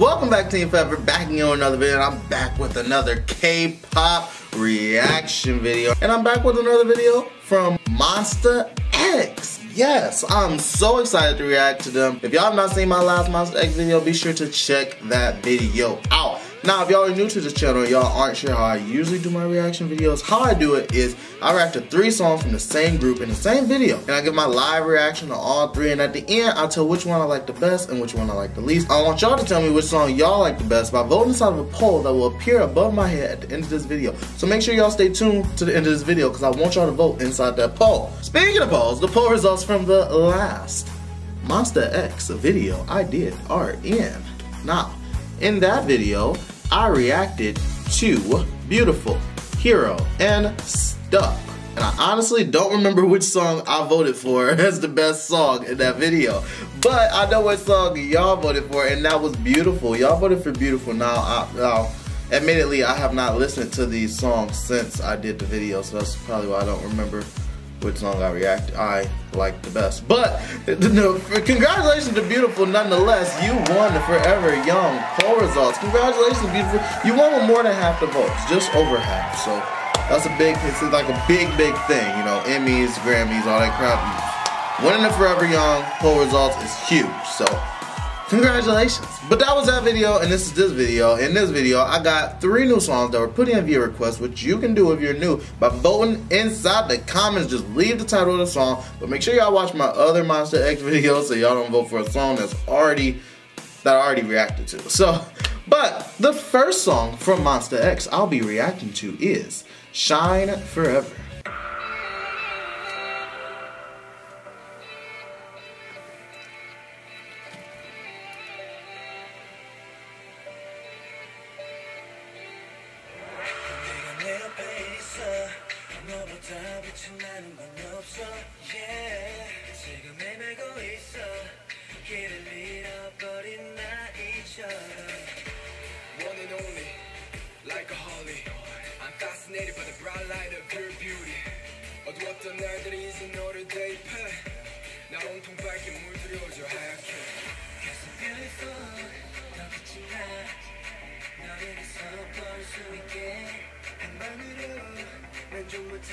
Welcome back Team Forever, back in on another video, I'm back with another K-pop reaction video. And I'm back with another video from Monsta X. Yes, I'm so excited to react to them. If y'all have not seen my last Monsta X video, be sure to check that video out. Now, if y'all are new to this channel y'all aren't sure how I usually do my reaction videos, how I do it is I react to three songs from the same group in the same video. And I give my live reaction to all three, and at the end, I'll tell which one I like the best and which one I like the least. I want y'all to tell me which song y'all like the best by voting inside of a poll that will appear above my head at the end of this video. So make sure y'all stay tuned to the end of this video because I want y'all to vote inside that poll. Speaking of polls, the poll results from the last Monsta X video I did are in. Now, in that video, I reacted to Beautiful, Hero, and Stuck. And I honestly don't remember which song I voted for as the best song in that video. But I know what song y'all voted for, and that was Beautiful. Y'all voted for Beautiful. Now, I, now, admittedly, I have not listened to these songs since I did the video, so that's probably why I don't remember which song I react I like the best. But no, congratulations to Beautiful nonetheless. You won the Forever Young poll results. Congratulations, Beautiful. You won with more than half the votes, just over half. So that's a big, it's like a big, big thing. You know, Emmys, Grammys, all that crap. Winning the Forever Young poll results is huge. So Congratulations. But that was that video, and this is this video. In this video, I got three new songs that were put in via request, which you can do if you're new by voting inside the comments. Just leave the title of the song, but make sure y'all watch my other Monsta X videos so y'all don't vote for a song that's already that I already reacted to. So, but the first song from Monsta X I'll be reacting to is Shine Forever. 날들이 이제 너를 대입해 날 온통 밝게 물들여줘 하얗게 Cause I'm beautiful 더 빛이 나 너에게서 볼수 있게 한번으로 만족 못해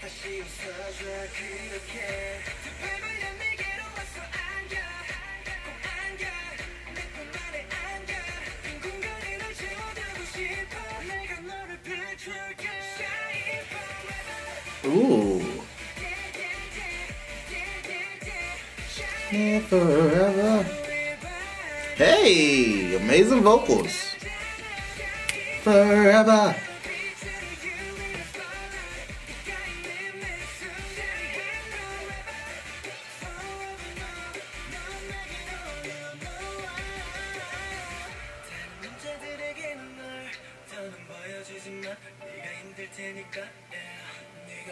다시 웃어줘 그렇게 밟아야 내게로 와서 안겨 꼭 안겨 내품 안에 안겨 빈 공간에 널 채워두고 싶어 내가 너를 비출게 Shine Ooh. Forever. Hey, amazing vocals. Forever.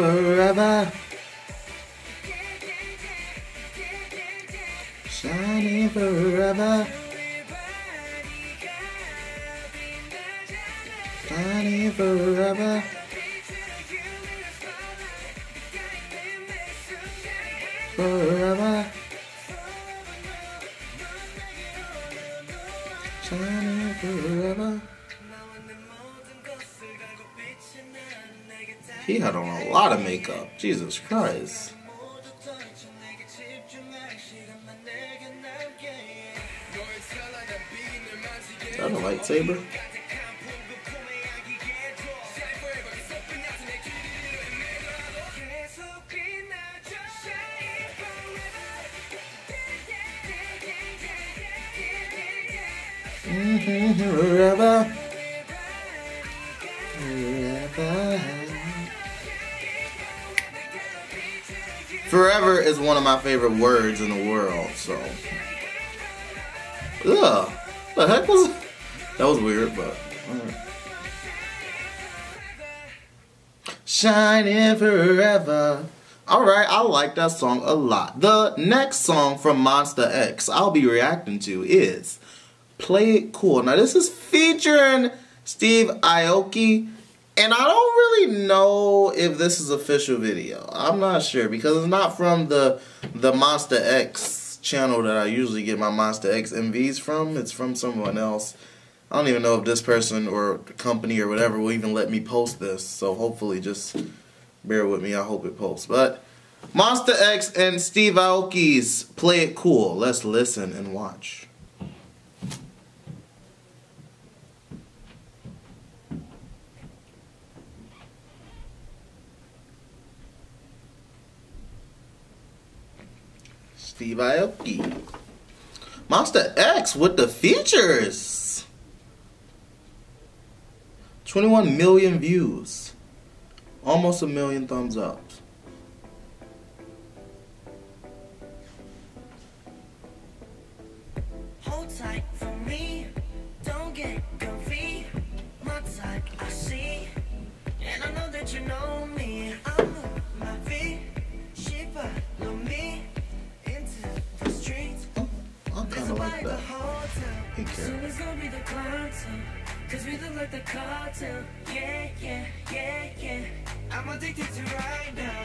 forever. Shining forever. Shining forever. Forever. Shining forever. He had on a lot of makeup. Jesus Christ. Is that a lightsaber? Mm-hmm, forever. Forever is one of my favorite words in the world, so. Ugh. The heck was that was weird, but. Shining forever. Alright, I like that song a lot. The next song from Monsta X I'll be reacting to is Play It Cool. Now this is featuring Steve Aoki and I don't really know if this is official video. I'm not sure because it's not from the the Monsta X channel that I usually get my Monsta X MVs from. It's from someone else. I don't even know if this person or company or whatever will even let me post this. So hopefully just bear with me. I hope it posts. But Monsta X and Steve Aoki's Play It Cool. Let's listen and watch. Steve Aoki. Monsta X with the features. 21 million views. Almost a million thumbs up. Hold tight for me. Don't get comfy. My type I see. And I know that you know me. I'm like that. Hey, Soon it's gonna be the Cause we look like the cartel. Yeah, yeah, yeah, yeah. I'm addicted to right now.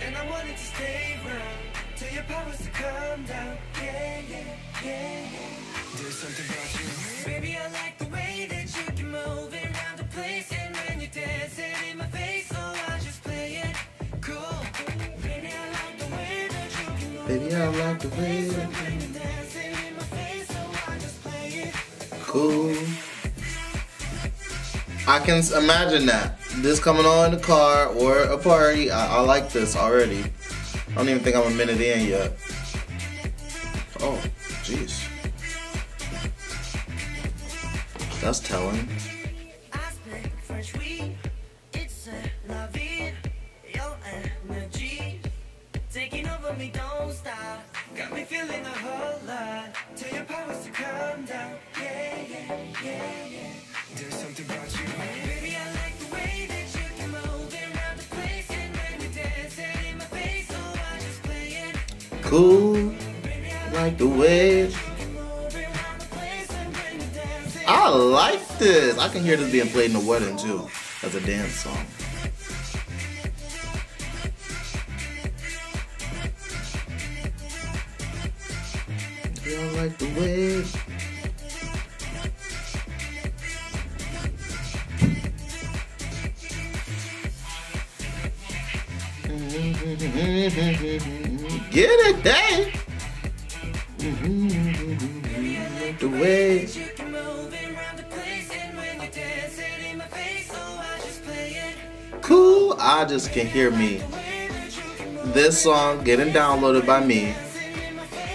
And I want it to stay around. Tell your powers to calm down. Yeah, yeah, yeah, yeah. There's something about you. Baby, I like the way that you can move around the place. And when you dance it in my face, so I just play it cool. Baby, I like the way that you can move Baby, I like the way that you cool. I can imagine that. This coming on in the car or a party. I, I like this already. I don't even think I'm a minute in yet. Oh, jeez. That's telling. Feeling a whole lot. Tell your powers to calm down. Yeah, yeah, yeah, yeah. There's something about you. I like the way that you can move around the place. And when you dance in my face, so I just play it. Cool. Like the way. I like this. I can hear this being played in the wedding too, as a dance song. Like the way. Get it, day. The way. Cool. I just can hear me. This song getting downloaded by me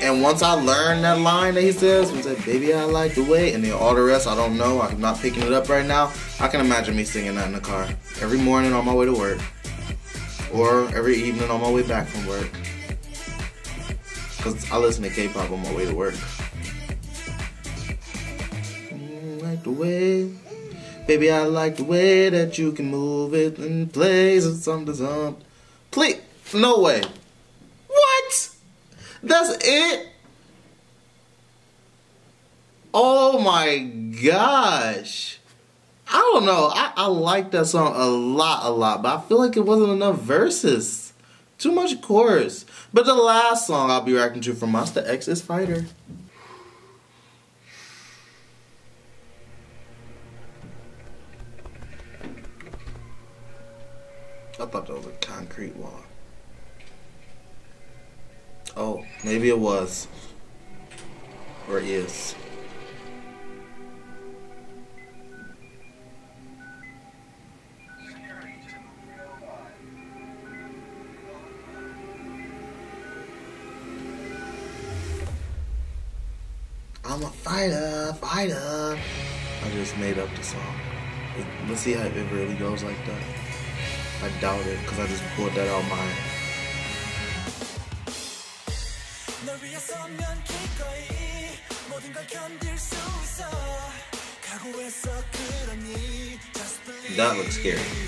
and once I learned that line that he says, he said, baby, I like the way, and then all the rest, I don't know. I'm not picking it up right now. I can imagine me singing that in the car every morning on my way to work or every evening on my way back from work. Because I listen to K-pop on my way to work. Like the way, baby, I like the way that you can move it and plays and something, something. Please, no way. That's it? Oh my gosh. I don't know. I, I like that song a lot, a lot, but I feel like it wasn't enough verses. Too much chorus. But the last song I'll be reacting to from Monsta X is Fighter. I thought that was a concrete wall. Oh, maybe it was. Or is. I'm a fighter, fighter. I just made up the song. Let's see how it really goes like that. I doubt it, because I just pulled that out of my That looks scary.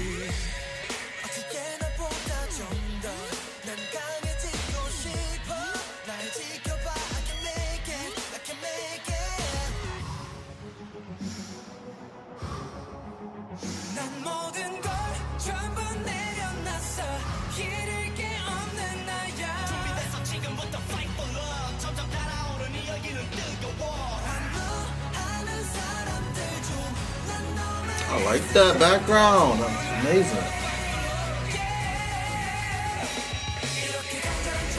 That background. That's amazing.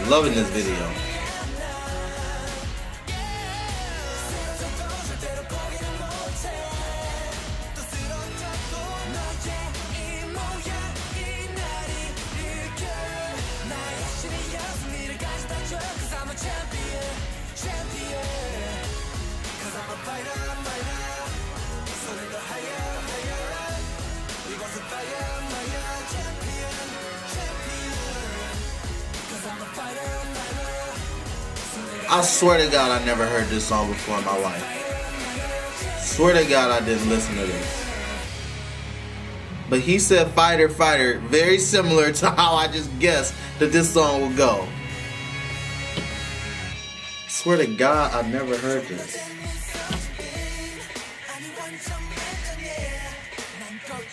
Loving this video. I swear to God, I never heard this song before in my life. Swear to God, I didn't listen to this. But he said fighter, fighter, very similar to how I just guessed that this song would go. Swear to God, I never heard this.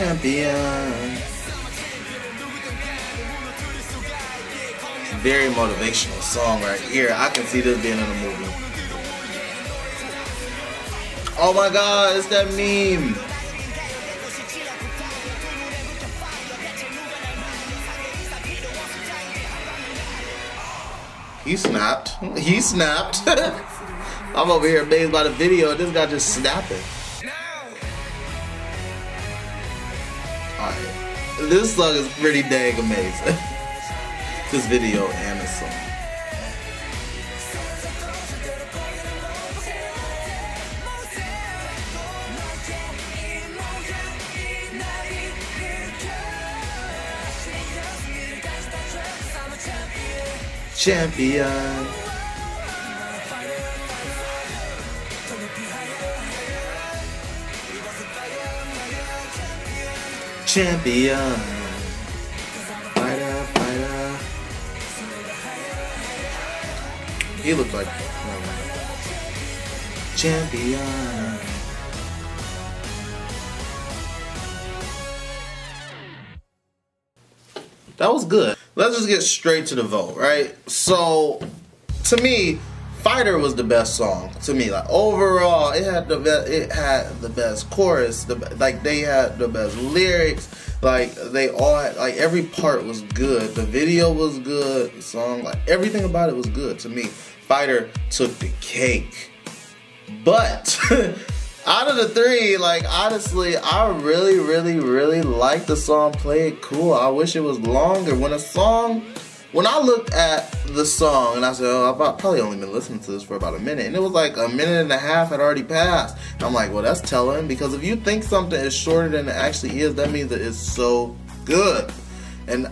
Champion. Very motivational song right here. I can see this being in a movie. Oh my god, it's that meme. He snapped. He snapped. I'm over here amazed by the video. This guy just snapping. This song is pretty dang amazing. this video and the song. Champion. Champion. Fighter, fighter. He looks like um, champion. That was good. Let's just get straight to the vote, right? So, to me, Fighter was the best song to me. Like overall, it had the best. It had the best chorus. The like they had the best lyrics. Like they all had like every part was good. The video was good. The song, like everything about it was good to me. Fighter took the cake, but. out of the three, like honestly, I really, really, really like the song "Play It Cool." I wish it was longer. When a song, when I looked at the song and I said, "Oh, I've probably only been listening to this for about a minute," and it was like a minute and a half had already passed. And I'm like, "Well, that's telling because if you think something is shorter than it actually is, that means that it's so good." And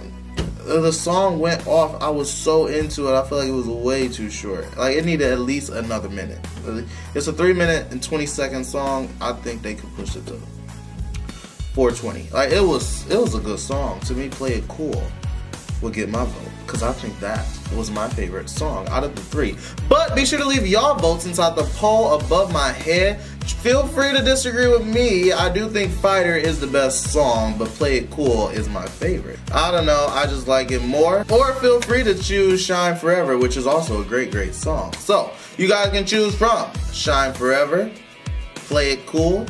the song went off. I was so into it. I feel like it was way too short. Like it needed at least another minute. It's a three minute and twenty second song. I think they could push it to 420. Like it was, it was a good song. To me, play it cool will get my vote because I think that was my favorite song out of the three. But be sure to leave y'all votes inside the poll above my head. Feel free to disagree with me. I do think Fighter is the best song, but Play It Cool is my favorite. I don't know, I just like it more. Or feel free to choose Shine Forever, which is also a great, great song. So, you guys can choose from Shine Forever, Play It Cool,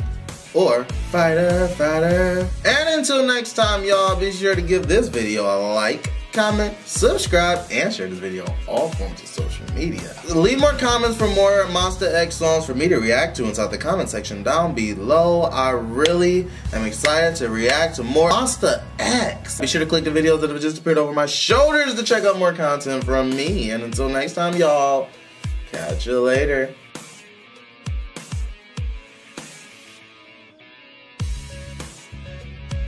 or Fighter, Fighter. And until next time, y'all, be sure to give this video a like, comment, subscribe, and share this video on all forms of social media. Leave more comments for more Monsta X songs for me to react to inside the comment section down below. I really am excited to react to more Monsta X. Be sure to click the videos that have just appeared over my shoulders to check out more content from me. And until next time, y'all, catch you later.